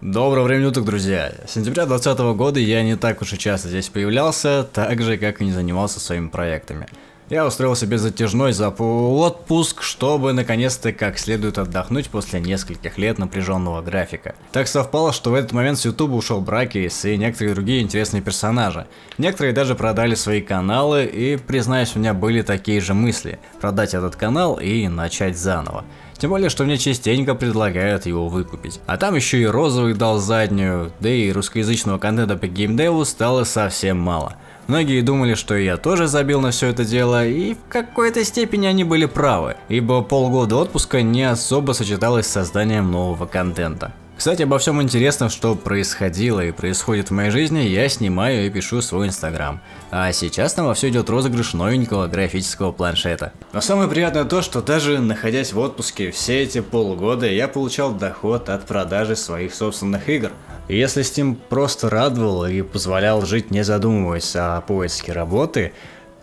Доброго времени уток, друзья! С сентября 2020 года я не так уж и часто здесь появлялся, так же, как и не занимался своими проектами. Я устроил себе затяжной зап отпуск, чтобы наконец-то как следует отдохнуть после нескольких лет напряженного графика. Так совпало, что в этот момент с YouTube ушел Бракис и некоторые другие интересные персонажи. Некоторые даже продали свои каналы, и, признаюсь, у меня были такие же мысли – продать этот канал и начать заново. Тем более, что мне частенько предлагают его выкупить. А там еще и розовый дал заднюю, да и русскоязычного контента по геймдеву стало совсем мало. Многие думали, что я тоже забил на все это дело, и в какой-то степени они были правы, ибо полгода отпуска не особо сочеталось с созданием нового контента. Кстати, обо всем интересном, что происходило и происходит в моей жизни, я снимаю и пишу свой инстаграм. А сейчас там во все идет розыгрыш новенького графического планшета. Но самое приятное то, что даже находясь в отпуске все эти полгода, я получал доход от продажи своих собственных игр. И если Steam просто радовал и позволял жить не задумываясь о поиске работы,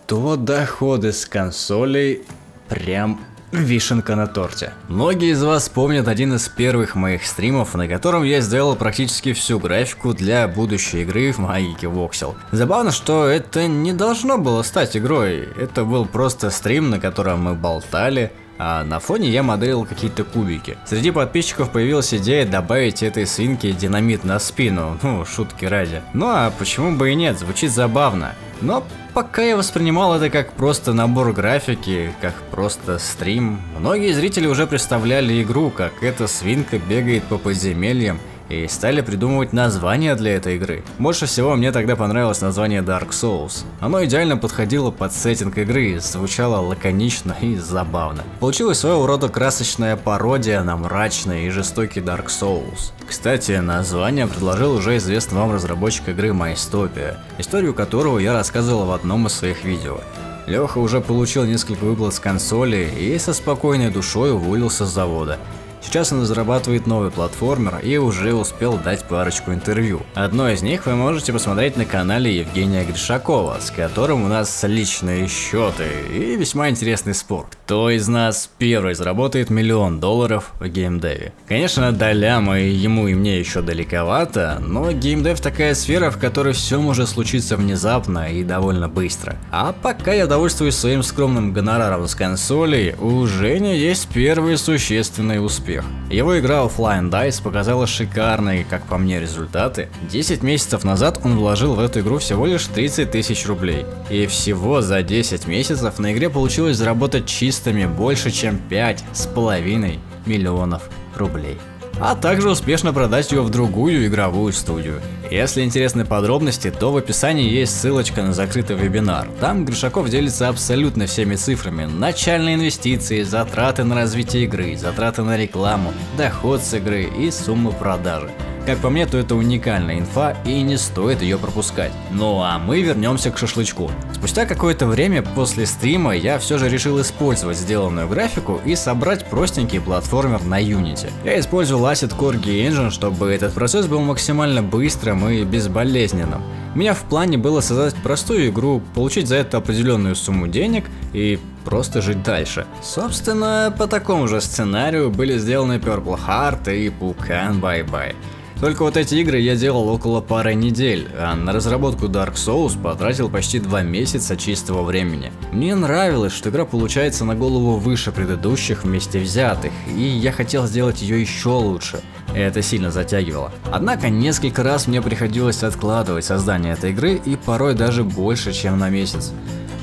то доходы с консолей прям Вишенка на торте. Многие из вас помнят один из первых моих стримов, на котором я сделал практически всю графику для будущей игры в Магике Voxel. Забавно, что это не должно было стать игрой, это был просто стрим, на котором мы болтали, а на фоне я моделил какие-то кубики. Среди подписчиков появилась идея добавить этой свинке динамит на спину, ну, шутки ради. Ну а почему бы и нет, звучит забавно. Но пока я воспринимал это как просто набор графики, как просто стрим, многие зрители уже представляли игру, как эта свинка бегает по подземельям и стали придумывать названия для этой игры. Больше всего мне тогда понравилось название Dark Souls. Оно идеально подходило под сеттинг игры, звучало лаконично и забавно. Получилась своего рода красочная пародия на мрачный и жестокий Dark Souls. Кстати, название предложил уже известный вам разработчик игры Майстопия, историю которого я рассказывал в одном из своих видео. Леха уже получил несколько выплат с консоли и со спокойной душой уволился с завода. Сейчас он разрабатывает новый платформер и уже успел дать парочку интервью. Одно из них вы можете посмотреть на канале Евгения Гришакова, с которым у нас личные счеты и весьма интересный спор. Кто из нас первый заработает миллион долларов в геймдеве? Конечно, до ляма и ему и мне еще далековато, но геймдев такая сфера, в которой все может случиться внезапно и довольно быстро. А пока я довольствуюсь своим скромным гонораром с консолей, у Жени есть первый существенный успех успех. Его игра Offline Dice показала шикарные, как по мне, результаты. 10 месяцев назад он вложил в эту игру всего лишь 30 тысяч рублей. И всего за 10 месяцев на игре получилось заработать чистыми больше, чем 5,5 миллионов рублей а также успешно продать ее в другую игровую студию. Если интересны подробности, то в описании есть ссылочка на закрытый вебинар. Там Гришаков делится абсолютно всеми цифрами. Начальные инвестиции, затраты на развитие игры, затраты на рекламу, доход с игры и сумму продажи. Как по мне, то это уникальная инфа и не стоит ее пропускать. Ну а мы вернемся к шашлычку. Спустя какое-то время после стрима я все же решил использовать сделанную графику и собрать простенький платформер на Unity. Я использовал Asset Core Engine, чтобы этот процесс был максимально быстрым и безболезненным. У меня в плане было создать простую игру, получить за это определенную сумму денег и просто жить дальше. Собственно, по такому же сценарию были сделаны Purple Heart и Pukan Bye Bye. Только вот эти игры я делал около пары недель, а на разработку Dark Souls потратил почти два месяца чистого времени. Мне нравилось, что игра получается на голову выше предыдущих вместе взятых, и я хотел сделать ее еще лучше. Это сильно затягивало. Однако несколько раз мне приходилось откладывать создание этой игры и порой даже больше, чем на месяц.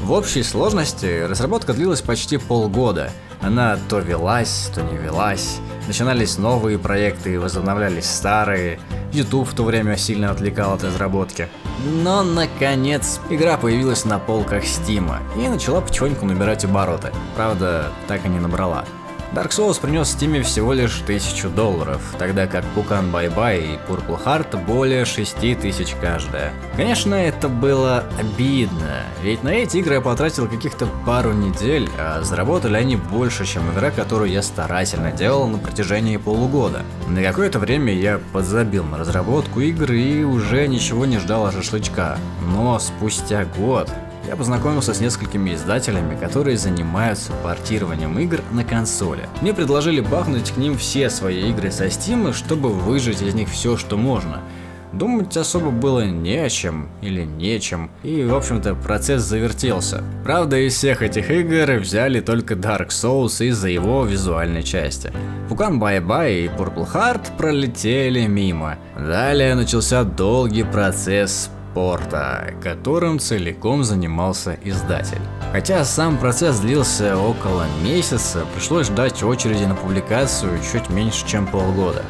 В общей сложности разработка длилась почти полгода. Она то велась, то не велась. Начинались новые проекты возобновлялись старые. YouTube в то время сильно отвлекал от разработки. Но, наконец, игра появилась на полках Steam и начала потихоньку набирать обороты. Правда, так и не набрала. Dark Souls принес Steam всего лишь 1000 долларов, тогда как Pukan Bye Bye и Purple Heart более 6000 каждая. Конечно, это было обидно, ведь на эти игры я потратил каких-то пару недель, а заработали они больше, чем игра, которую я старательно делал на протяжении полугода. На какое-то время я подзабил на разработку игры и уже ничего не ждал от шашлычка. Но спустя год я познакомился с несколькими издателями, которые занимаются портированием игр на консоли. Мне предложили бахнуть к ним все свои игры со Steam, чтобы выжать из них все, что можно. Думать особо было не о чем или нечем, и в общем-то процесс завертелся. Правда, из всех этих игр взяли только Dark Souls из-за его визуальной части. Пукан Бай Бай и Purple Heart пролетели мимо. Далее начался долгий процесс порта, которым целиком занимался издатель. Хотя сам процесс длился около месяца, пришлось ждать очереди на публикацию чуть меньше, чем полгода.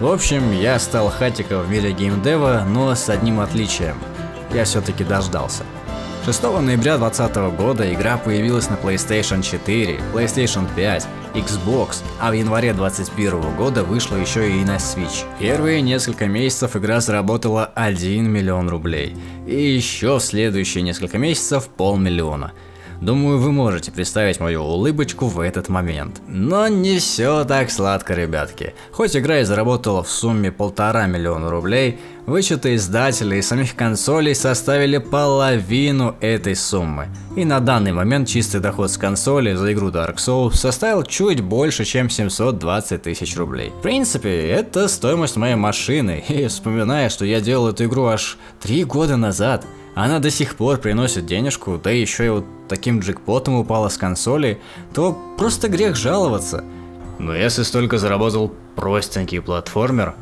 В общем, я стал хатиком в мире геймдева, но с одним отличием. Я все-таки дождался. 6 ноября 2020 года игра появилась на PlayStation 4, PlayStation 5, Xbox, а в январе 2021 года вышла еще и на Switch. Первые несколько месяцев игра заработала 1 миллион рублей, и еще в следующие несколько месяцев полмиллиона. Думаю, вы можете представить мою улыбочку в этот момент. Но не все так сладко, ребятки. Хоть игра и заработала в сумме полтора миллиона рублей, вычеты издателей и самих консолей составили половину этой суммы. И на данный момент чистый доход с консоли за игру Dark Souls составил чуть больше, чем 720 тысяч рублей. В принципе, это стоимость моей машины, и вспоминая, что я делал эту игру аж 3 года назад, она до сих пор приносит денежку, да еще и вот таким джекпотом упала с консоли, то просто грех жаловаться. Но если столько заработал простенький платформер,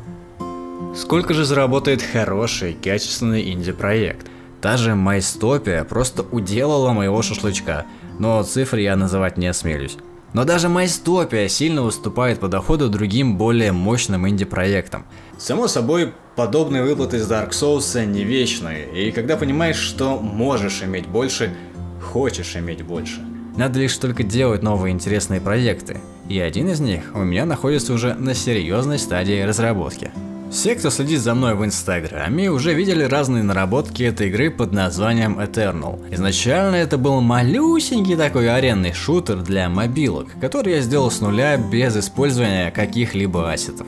сколько же заработает хороший, качественный инди-проект? Та же Майстопия просто уделала моего шашлычка, но цифры я называть не осмелюсь. Но даже Майстопия сильно уступает по доходу другим более мощным инди-проектам. Само собой, подобные выплаты из Dark Souls не вечные, и когда понимаешь, что можешь иметь больше, хочешь иметь больше. Надо лишь только делать новые интересные проекты, и один из них у меня находится уже на серьезной стадии разработки. Все, кто следит за мной в инстаграме, уже видели разные наработки этой игры под названием Eternal. Изначально это был малюсенький такой аренный шутер для мобилок, который я сделал с нуля без использования каких-либо ассетов.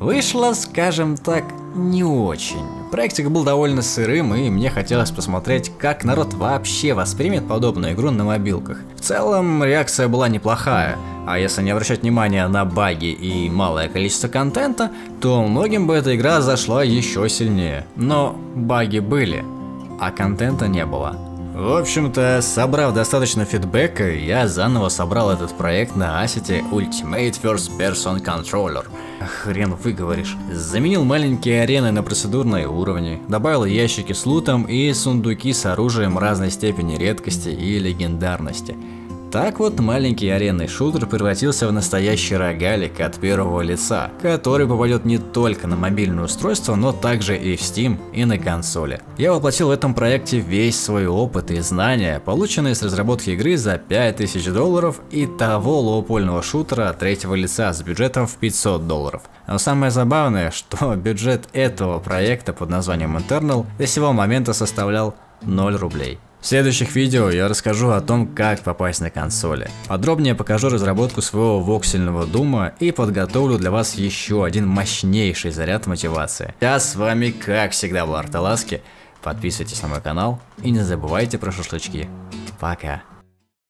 Вышло, скажем так, не очень. Проектик был довольно сырым, и мне хотелось посмотреть, как народ вообще воспримет подобную игру на мобилках. В целом, реакция была неплохая, а если не обращать внимания на баги и малое количество контента, то многим бы эта игра зашла еще сильнее. Но баги были, а контента не было. В общем-то, собрав достаточно фидбэка, я заново собрал этот проект на ассете Ultimate First Person Controller. Хрен выговоришь. Заменил маленькие арены на процедурные уровни, добавил ящики с лутом и сундуки с оружием разной степени редкости и легендарности. Так вот, маленький аренный шутер превратился в настоящий рогалик от первого лица, который попадет не только на мобильное устройство, но также и в Steam и на консоли. Я воплотил в этом проекте весь свой опыт и знания, полученные с разработки игры за 5000 долларов и того лоупольного шутера от третьего лица с бюджетом в 500 долларов. Но самое забавное, что бюджет этого проекта под названием Internal до сего момента составлял 0 рублей. В следующих видео я расскажу о том, как попасть на консоли. Подробнее покажу разработку своего воксельного дума и подготовлю для вас еще один мощнейший заряд мотивации. Я с вами, как всегда, был Арталаски. Подписывайтесь на мой канал и не забывайте про шашлычки. Пока.